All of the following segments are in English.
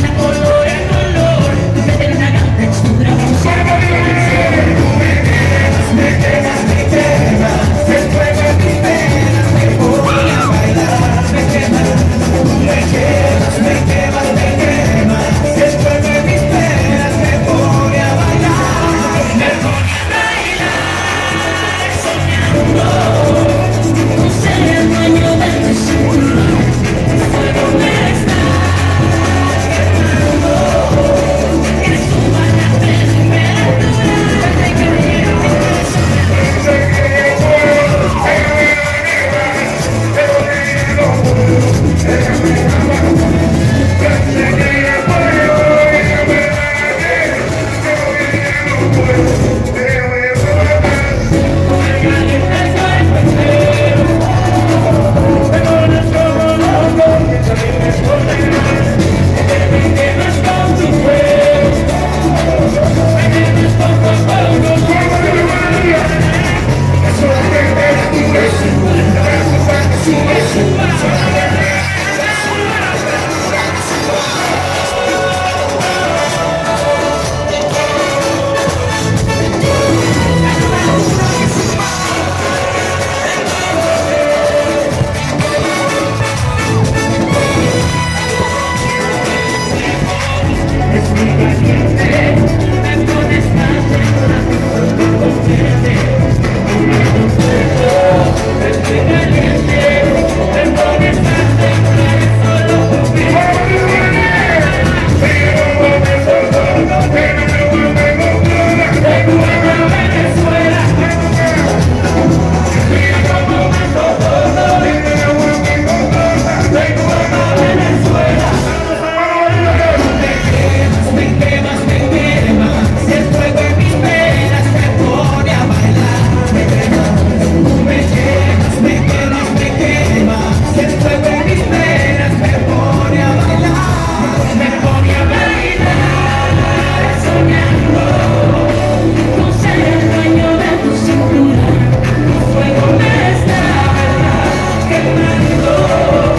Pinangulong Take my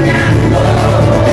now.